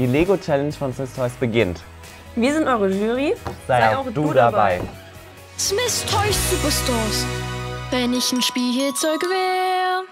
Die Lego Challenge von Smith Toys beginnt. Wir sind eure Jury. Sei, auch, du dabei. Smith Toys Superstores. Wenn ich ein Spielzeug wäre.